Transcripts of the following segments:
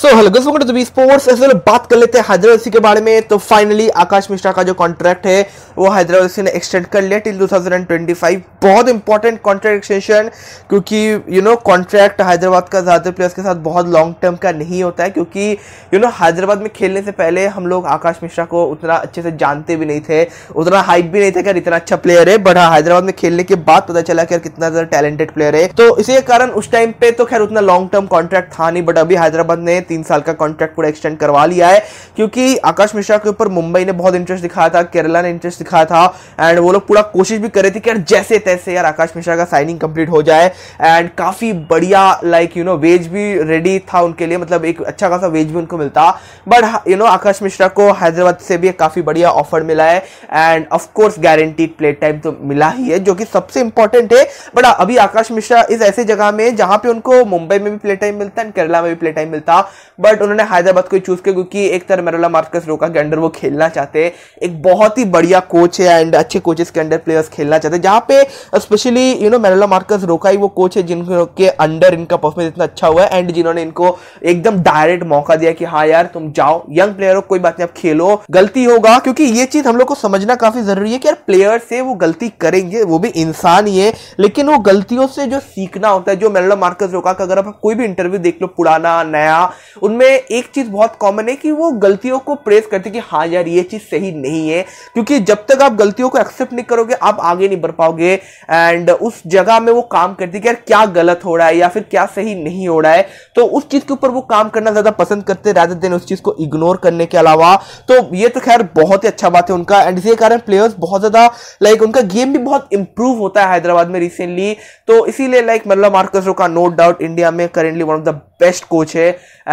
So hello two B sports वेले बात कर लेते हैं हैदराबाद के बारे में। तो फाइनली आकाश मिश्रा का जो कॉन्ट्रैक्ट है, वो हैदराबाद ने एक्सटेंड कर लिया टिल 2025 बहुत इंपॉर्टेंट कॉन्ट्रैक्ट एक्सटेंशन क्योंकि यू नो कॉन्ट्रैक्ट हैदराबाद का ज़्यादातर प्लेयर्स के साथ बहुत लॉन्ग टर्म का नहीं होता है, क्योंकि यू नो हैदराबाद में खेलने से पहले हम लोग आकाश मिश्रा को उतना अच्छे से जानते भी नहीं थे, उतना हाइप भी नहीं था कि इतना अच्छा प्लेयर है बट हाँ हैदराबाद में खेलने के बाद पता चला कि कितना ज़्यादा टैलेंटेड प्लेयर है। तो इसी कारण उस टाइम पे तो खैर उतना लॉन्ग टर्म कॉन्ट्रैक्ट था नहीं बट अभी हैदराबाद ने तीन साल का कॉन्ट्रैक्ट पूरा एक्सटेंड करवा लिया है, क्योंकि आकाश मिश्रा के ऊपर मुंबई ने बहुत इंटरेस्ट दिखाया था, केरला ने इंटरेस्ट दिखाया था एंड वो लोग पूरा कोशिश भी कर रहे थे कि यार जैसे तैसे यार आकाश मिश्रा का साइनिंग कंप्लीट हो जाए एंड काफ़ी बढ़िया लाइक यू नो वेज भी रेडी था उनके लिए मतलब एक अच्छा खासा वेज भी उनको मिलता but you know Akash Mishra को हैदराबाद से भी काफ़ी बढ़िया ऑफ़र मिला है and of course guaranteed play time तो मिला ही है, जो कि सबसे इंपॉर्टेंट है बट अभी आकाश मिश्रा इस ऐसे जगह में जहाँ पे उनको मुंबई में भी प्ले टाइम मिलता है केरला में भी प्ले टाइम मिलता बट उन्होंने हैदराबाद को चूज़ किया क्योंकि एक तरह मेरोला मार्कस रोका के अंडर वो खेलना चाहते हैं। एक बहुत ही बढ़िया कोच है एंड अच्छे कोचेस के अंडर प्लेयर्स खेलना चाहते हैं। जहाँ पे specially you know Manolo Marquez Roca ही वो कोच है जिनके अंडर इनका परफॉर्मेंस इतना अच्छा हुआ है एंड जिन्होंने इनको एकदम डायरेक्ट मौका दिया कि हाँ यार, तुम जाओ। यंग प्लेयर हो, कोई बात नहीं, आप खेलो। गलती होगा क्योंकि ये चीज़ हम लोग को समझना काफ़ी ज़रूरी है कि यार प्लेयर से वो गलती करेंगे, वो भी इंसान ही है। लेकिन वो गलतियों से जो सीखना होता है, जो मेरोला मार्कस रोका का, अगर आप कोई भी इंटरव्यू देख लो, पुराना, नया उनमें एक चीज़ बहुत कॉमन है कि वो गलतियों को प्रेस करते कि हाँ यार, ये चीज़ सही नहीं है। क्योंकि जब तक आप गलतियों को एक्सेप्ट नहीं करोगे, आप आगे नहीं बढ़ पाओगे। एंड उस जगह में वो काम करते कि यार, क्या गलत हो रहा है या फिर क्या सही नहीं हो रहा है। तो उस चीज़ के ऊपर वो काम करना ज़्यादा पसंद करते रादर देन उस चीज़ को इग्नोर करने के अलावा। तो ये तो खैर बहुत ही अच्छा बात है उनका। एंड इसी कारण प्लेयर्स बहुत ज़्यादा लाइक उनका गेम भी बहुत इंप्रूव होता है हैदराबाद में रिसेंटली तो इसीलिए लाइक मतलब मार्कस का नो डाउट इंडिया में currently one of the best coach है।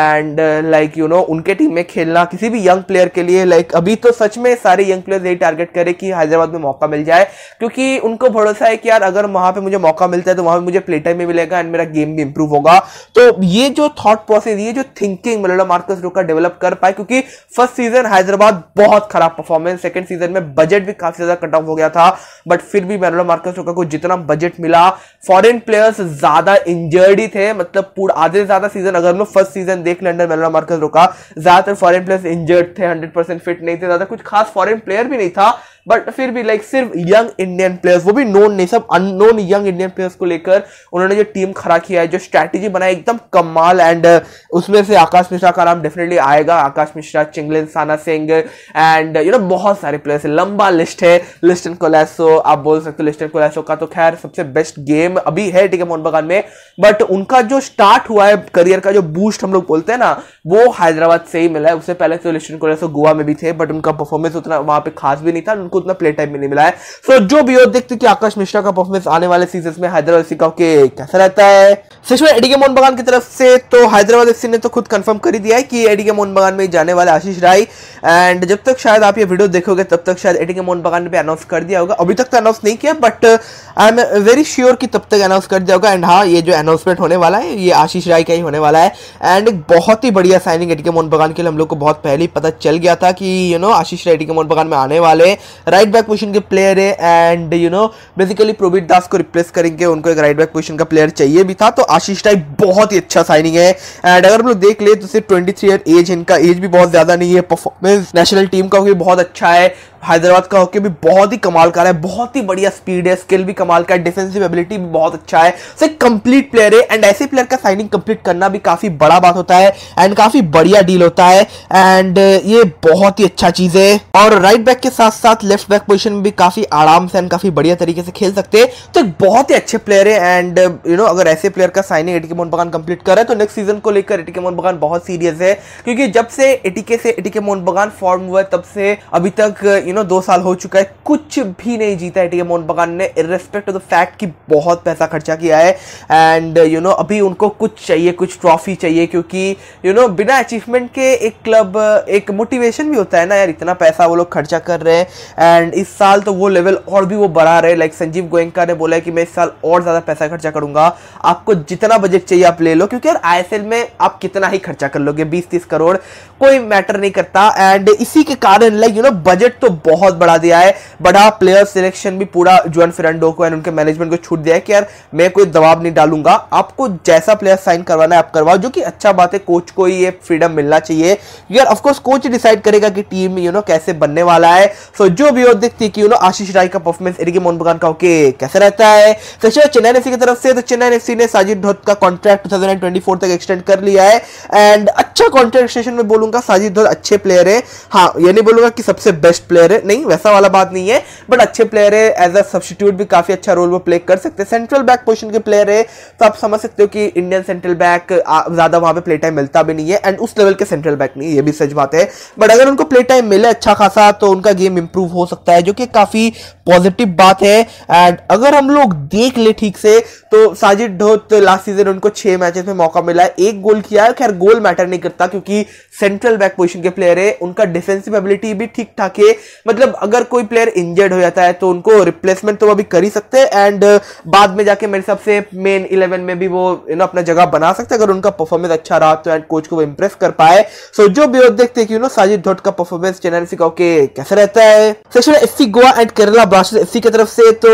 एंड लाइक यू नो उनके टीम में खेलना किसी भी यंग प्लेयर के लिए लाइक like, अभी तो सच में सारे यंग प्लेयर यही टारगेट करे कि हैदराबाद में मौका मिल जाए। क्योंकि उनको भरोसा है कि यार अगर वहाँ पे मुझे मौका मिलता है तो वहाँ पे मुझे प्ले टाइम में मिलेगा एंड मेरा गेम भी इंप्रूव होगा। तो ये जो थॉट प्रोसेस ये जो thinking Manolo Marquez Roca develop कर पाए क्योंकि फ़र्स्ट सीज़न हैदराबाद बहुत खराब परफॉर्मेंस सेकंड सीज़न में बजट भी काफ़ी ज़्यादा कट ऑफ़ हो गया था। बट फिर भी मेरोला मार्कस रोका को जितना बजट मिला फॉरेन प्लेयर्स ज़्यादा इंजर्ड ही थे। मतलब पूरा आधे से ज़्यादा सीज़न अगर हम लोग फ़र्स्ट सीज़न देख ले, अंडर मेलोना मार्कस रोका। ज़्यादातर फॉरन प्लेयर्स इंजर्ड थे हंड्रेड फिट नहीं थे, ज़्यादा कुछ खास फॉरन प्लेयर भी नहीं था। बट फिर भी लाइक सिर्फ़ यंग इंडियन प्लेयर्स वो भी नोन नहीं सब अननोन यंग इंडियन प्लेयर्स को लेकर उन्होंने जो टीम खड़ा किया है जो स्ट्रैटेजी बनाई एकदम कमाल एंड uh, उसमें से आकाश मिश्रा का नाम डेफिनेटली आएगा। Akash Mishra Chinglen Sana Singh and you know बहुत सारे प्लेयर्स है। लंबा लिस्ट है लिस्टन कोलेसो आप बोल सकते हो लिस्टन कोलेसो का तो खैर सबसे बेस्ट गेम अभी है टीके मोहन बगान में। बट उनका जो स्टार्ट हुआ है करियर का जो बूस्ट हम लोग बोलते हैं ना वो हैदराबाद से ही मिला है। उससे पहले तो लिस्टन कोलेसो गोवा में भी थे बट उनका परफॉर्मेंस उतना वहाँ पे खास भी नहीं था। उनको उतना प्ले टाइम भी नहीं मिला है। सो so, जो भी हो देखते कि आकाश मिश्रा का परफॉर्मेंस आने वाले सीज़न में हैदराबाद सिकाओ के कैसा रहता है? में एडी के मोहन बगान की तरफ़ से तो हैदराबाद एफ़ ने तो खुद कंफर्म कर ही दिया है कि एडी के मोहन बगान में जाने वाले आशीष राय। एंड जब तक शायद आप ये वीडियो देखोगे, तब तक शायद एडी के मोहन बगान ने भी अनाउंस कर दिया होगा। अभी तक तो अनाउंस नहीं किया but I am very sure कि तब तक अनाउंस कर दिया होगा। एंड हाँ ये जो अनाउंसमेंट होने वाला है, ये आशीष राय का ही होने वाला है। एंड एक बहुत ही बढ़िया साइनिंग एडी के मोहन बगान के लिए हम लोग को बहुत पहले ही पता चल गया था कि you know Ashish Rai ATK Mohun Bagan में आने वाले राइट बैक पोजिशन के प्लेयर है। And you know basically Prabir Das को रिप्लेस करेंगे। उनको एक राइट बैक पोजिशन का प्लेयर चाहिए भी था। तो आशीष राय बहुत ही अच्छा साइनिंग है। एंड अगर हम लोग देख ले तो सिर्फ़ ट्वेंटी थ्री ईयर एज इनका एज भी बहुत ज़्यादा नहीं है। परफॉर्मेंस नेशनल टीम का भी बहुत अच्छा है। हैदराबाद का हॉकी भी बहुत ही कमाल का है। बहुत ही बढ़िया स्पीड है स्किल भी कमाल का है डिफेंसिव एबिलिटी भी बहुत अच्छा है। सो एक कंप्लीट प्लेयर है। एंड ऐसे प्लेयर का साइनिंग कंप्लीट करना भी काफ़ी बड़ा बात होता है एंड काफ़ी बढ़िया डील होता है। एंड ये बहुत ही अच्छा चीज़ है। और राइट बैक के साथ साथ लेफ़्ट बैक पोजिशन में भी काफ़ी आराम से एंड काफ़ी बढ़िया तरीके से खेल सकते हैं। तो एक बहुत ही अच्छे प्लेयर है। एंड यू नो अगर ऐसे प्लेयर का signing ATK Mohun Bagan complete कर रहा है तो नेक्स्ट सीज़न को लेकर एटीके मोहन बगान बहुत सीरियस है, क्योंकि जब से एटीके से एटीके मोहन बगान फॉर्म हुआ तब से अभी तक यू नो दो साल हो चुका है, कुछ भी नहीं जीता टीम मोहन बगान ने इरेस्पेक्ट ऑफ़ द फैक्ट कि बहुत पैसा खर्चा किया है एंड यू नो अभी उनको कुछ चाहिए, कुछ ट्रॉफी चाहिए, क्योंकि यू नो बिना अचीवमेंट के एक क्लब एक मोटिवेशन भी होता है ना यार, इतना पैसा वो लोग खर्चा कर रहे हैं एंड इस साल तो वो लेवल और भी वो बढ़ा रहे लाइक संजीव गोयंका ने बोला है कि मैं इस साल और ज़्यादा पैसा खर्चा करूँगा, आपको जितना बजट चाहिए आप ले लो, क्योंकि यार आईएसएल में आप कितना ही खर्चा कर लोगे बीस तीस करोड़, कोई मैटर नहीं करता। एंड इसी के कारण लाइक यू नो बजट तो बहुत बढ़ा दिया है। बढ़ा प्लेयर सिलेक्शन भी पूरा जुअन फिरंडो को एंड उनके मैनेजमेंट को छूट दिया है कि यार मैं कोई दबाव नहीं डालूँगा। आपको जैसा प्लेयर साइन करवाना है, आप करवाओ, जो कि अच्छा बात है कोच को ये फ्रीडम मिलना चाहिए। यार ऑफकोर्स कोच डिसाइड करेगा कि टीम यू नो कैसे बनने वाला है। सो जो भी और दिखती कि यू नो आशीष राय का परफॉर्मेंस एरिके मोहन बगान का ओके कैसे रहता है? सचिन चेन्नई एफसी की तरफ़ से तो चेन्नई एफसी ने साजिद धोत का कॉन्ट्रैक्ट 2024 तक एक्सटेंड कर लिया है। एंड अच्छा कॉन्ट्रैक्ट सेशन में बोलूँगा साजिद धोत अच्छे प्लेयर है। हाँ ये नहीं बोलूँगा कि सबसे बेस्ट प्लेयर है। नहीं, वैसा वाला बात नहीं है बट अच्छे प्लेयर है। एज अ सब्सटीट्यूट भी काफ़ी अच्छा रोल वो प्ले कर सकते हैं। सेंट्रल बैक पोजिशन के प्लेयर है। तो आप समझ सकते हो कि इंडियन सेंट्रल बैक ज़्यादा वहाँ पे प्ले टाइम मिलता भी नहीं है। एंड उस लेवल के सेंट्रल बैक नहीं, ये भी सच बात है। बट अगर उनको प्ले टाइम मिले अच्छा खासा तो उनका गेम इंप्रूव हो सकता है, जो कि काफ़ी पॉजिटिव बात है। एंड अगर हम लोग देख ले ठीक से तो साजिद ढोत लास्ट सीज़न उनको छह मैचेस में मौका मिला है। एक गोल किया है, खैर गोल मैटर नहीं करता क्योंकि सेंट्रल बैक पोजीशन के प्लेयर है, उनका डिफेंसिव एबिलिटी भी ठीक ठाक है। मतलब अगर कोई प्लेयर इंजर्ड हो जाता है तो उनको रिप्लेसमेंट तो वो भी कर ही सकते हैं एंड बाद में जाके मेरे हिसाब से मेन इलेवन में भी वो यू नो अपना जगह बना सकते हैं। अगर उनका परफॉर्मेंस अच्छा रहा तो एंड कोच को वो इंप्रेस कर पाए। सो जो भी देखते हैं कि यू नो साजिद ढोट का परफॉर्मेंस चेन्नई का ओके कैसे रहता है। Section FC Goa and Kerala Blasters FC की तरफ़ से। तो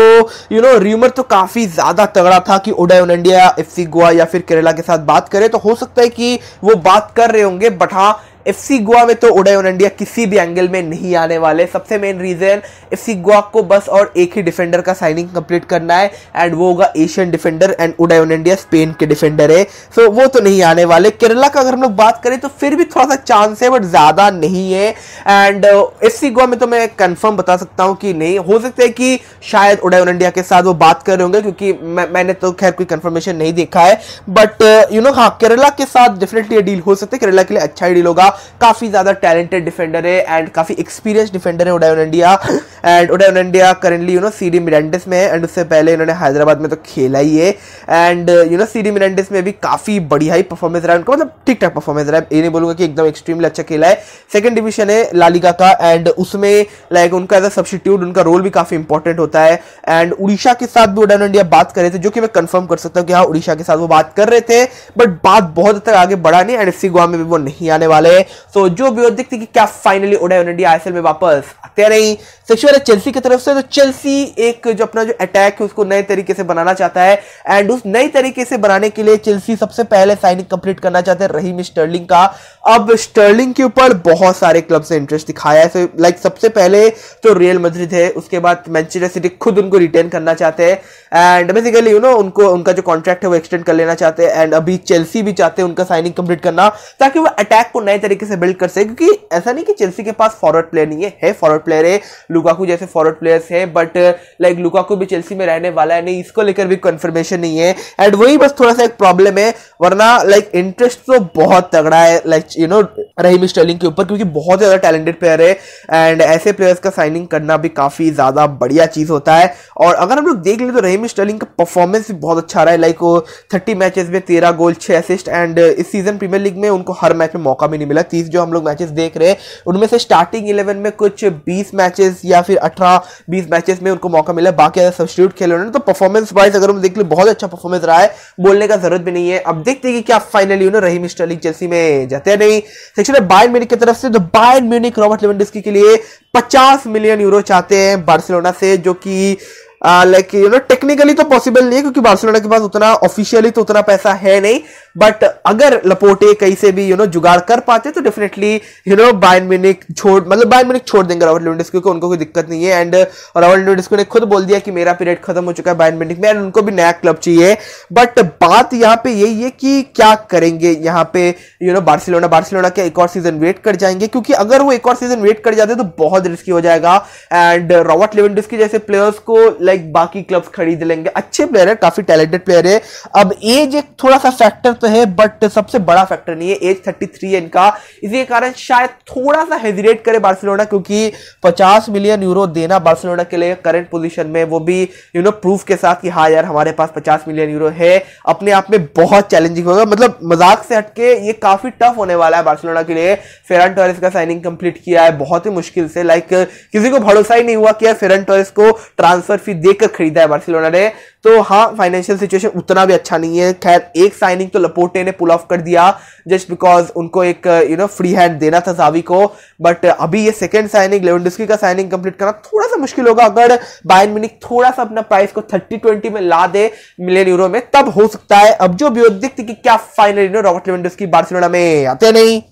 यू नो र्यूमर तो काफ़ी ज़्यादा तगड़ा था कि ओडायन इंडिया एफसी गोवा या फिर केरला के साथ बात करें तो हो सकता है कि वो बात कर रहे होंगे बट हाँ एफसी गोवा में तो उडायन इंडिया किसी भी एंगल में नहीं आने वाले। सबसे मेन रीजन एफसी गोवा को बस और एक ही डिफेंडर का साइनिंग कंप्लीट करना है एंड वो होगा Asian defender and Odei Onaindia Spain के डिफेंडर है। सो so, वो तो नहीं आने वाले। केरला का अगर हम लोग बात करें तो फिर भी थोड़ा सा चांस है बट ज़्यादा नहीं है। एंड एफ़ सी गोवा में तो मैं कंफर्म बता सकता हूँ कि नहीं। हो सकता है कि शायद उडायन इंडिया के साथ वो बात कर रहे होंगे क्योंकि मैं, मैंने तो खैर कोई कंफर्मेशन नहीं देखा है। बट यू नो हाँ केरला के साथ डेफिनेटली डील हो सकता है। केरला के लिए अच्छा ही डील होगा। काफ़ी ज़्यादा टैलेंटेड डिफेंडर है एंड काफ़ी एक्सपीरियंस डिफेंडर है Odei Onaindia. And Odei Onaindia currently you know C D Mirandes में एंड उससे पहले इन्होंने हैदराबाद में तो खेला ही है। And you know C D Mirandes में भी काफ़ी बढ़िया ही परफॉर्मेंस रहा है। उनका मतलब ठीक ठाक परफॉर्मेंस रहा है। ये नहीं बोलूँगा कि एकदम एक्सट्रीमली अच्छा खेला है। सेकंड डिवीज़न है लालिका का एंड उसमें लाइक उनका एज अ सब्सटीट्यूट उनका रोल भी काफ़ी इंपॉर्टेंट होता है। एंड उड़ीसा के साथ भी उडायन इंडिया बात कर रहे थे, जो कि मैं कंफर्म कर सकता हूँ कि हाँ उड़ीसा के साथ वो बात कर रहे थे। बट बात बहुत तक आगे बढ़ा नहीं एंड एफ़ गोवा में भी वो नहीं आने वाले सो जो भी दिखती कि क्या फाइनली उडायन इंडिया आईएसएल में वापस। आते नहीं सेक्शन है चेल्सी की तरफ़ से तो चेल्सी एक जो अपना जो अटैक है, उसको नए तरीके से बनाना चाहता है। एंड उस नई तरीके से बनाने के लिए चेल्सी सबसे पहले साइनिंग कंप्लीट करना चाहते हैं रहीम स्टर्लिंग का। अब स्टर्लिंग के ऊपर बहुत सारे क्लब से इंटरेस्ट दिखाया है। लाइक सबसे पहले तो रियल मद्रिद है, उसके बाद मैनचेस्टर सिटी खुद उनको रिटेन करना चाहते हैं। एंड बेसिकली यू नो उनको, उनका जो कॉन्ट्रैक्ट है, वो एक्सटेंड कर लेना चाहते हैं। एंड अभी चेल्सी भी चाहते हैं उनका साइनिंग कंप्लीट करना, ताकि वो अटैक को नए तरीके से बिल्ड कर सके क्योंकि ऐसा नहीं कि चेल्सी के पास फॉरवर्ड प्लेयर नहीं है, है फॉरवर्ड प्लेयर है लुकाकू जैसे फॉरवर्ड प्लेयर्स है बट लाइक लुकाकू भी चेल्सी में रहने वाला है नहीं इसको लेकर भी कंफर्मेशन नहीं है एंड वही बस थोड़ा सा एक प्रॉब्लम है वरना लाइक इंटरेस्ट तो बहुत तगड़ा है like you know Raheem Sterling के ऊपर क्योंकि बहुत ज़्यादा टैलेंटेड प्लेयर है एंड ऐसे प्लेयर्स का साइनिंग करना भी काफ़ी ज़्यादा बढ़िया चीज़ होता है और अगर हम लोग देख ले तो रहीम स्टर्लिंग का परफॉर्मेंस भी बहुत अच्छा रहा है लाइक थर्टी मैचेस में तेरह गोल छह असिस्ट एंड इस सीज़न प्रीमियर लीग में उनको हर मैच में मौका भी नहीं मिला तीस जो हम लोग मैचेस देख रहे हैं, उनमें से स्टार्टिंग इलेवन में कुछ बीस मैचेस या फिर अठारह, बीस मैचेस में उनको मौका मिला। बाकी अगर सब्सिट्यूट खेले उन्होंने तो परफॉर्मेंस वाइज अगर हम देख ले, बहुत अच्छा परफॉर्मेंस रहा है। बोलने का ज़रूरत भी नहीं है। अब देखते हैं कि क्या फाइनली उन्होंने रहीम स्टर्लिंग चेल्सी में जाते नहीं। सेक्शन है बायन म्यूनिक की तरफ़ से तो बायन म्यूनिक रॉबर्ट लेवेंडस्की के लिए 50 मिलियन यूरो चाहते हैं बार्सिलोना से, जो कि लाइक यू नो टेक्निकली तो पॉसिबल नहीं है, क्योंकि बार्सिलोना के पास उतना ऑफिशियली तो उतना पैसा है नहीं। बट अगर लपोटे कहीं से भी यू नो जुगाड़ कर पाते तो definitely you know Bayern Munich छोड़ मतलब बायन म्यूनिक छोड़ देंगे रॉबर्ट लेवेंडस्की को, उनको कोई दिक्कत नहीं है। एंड रॉबर्ट लेवेंडस्की ने खुद बोल दिया कि मेरा पीरियड खत्म हो चुका है बायन म्यूनिक में एंड उनको भी नया क्लब चाहिए। बट बात यहाँ पे यही है कि क्या करेंगे यहाँ पे यू नो बार्सिलोना बार्सिलोना के एक और सीज़न वेट कर जाएँगे। क्योंकि अगर वो एक और सीज़न वेट कर जाते तो बहुत रिस्की हो जाएगा। एंड रॉबर्ट लेवेंडस्की जैसे प्लेयर्स को लाइक बाकी क्लब्स खरीद लेंगे। अच्छे प्लेयर है, काफ़ी टैलेंटेड प्लेयर है। अब एज एक थोड़ा सा फैक्टर तो है बट सबसे बड़ा फैक्टर नहीं है एज 33 है इनका। इसी के कारण शायद थोड़ा सा हेजिटेट करे बार्सिलोना, क्योंकि 50 मिलियन यूरो देना बार्सिलोना के लिए करंट पोजीशन में, वो भी यू नो प्रूफ के साथ कि हाँ यार, हमारे पास 50 मिलियन यूरो है। अपने आप में बहुत चैलेंजिंग होगा। मतलब मज़ाक से हटके ये काफ़ी टफ होने वाला है बार्सिलोना के लिए। फेरन टॉरिस का साइनिंग कंप्लीट किया है, बहुत ही मुश्किल से। लाइक किसी को भरोसा ही नहीं हुआ कि यार फेरन टॉरिस को ट्रांसफ़र फ़ी देकर खरीदा है बार्सिलोना ने। तो हाँ फाइनेंशियल सिचुएशन उतना भी अच्छा नहीं है। खैर, एक साइनिंग तो लपोटे ने पुल ऑफ़ कर दिया जस्ट बिकॉज़ उनको एक यू नो फ्री हैंड देना था जावी को। बट अभी ये सेकंड साइनिंग लेवेंडस्की का साइनिंग कंप्लीट करना थोड़ा सा मुश्किल होगा। अगर बायन मिनिक थोड़ा सा अपना प्राइस को थर्टी ट्वेंटी में ला दे मिलियन यूरो में, तब हो सकता है। अब जो भी दिखती कि क्या final you know Robert Lewandowski Barcelona में आते नहीं।